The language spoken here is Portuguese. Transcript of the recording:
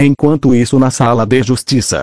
Enquanto isso na sala de justiça.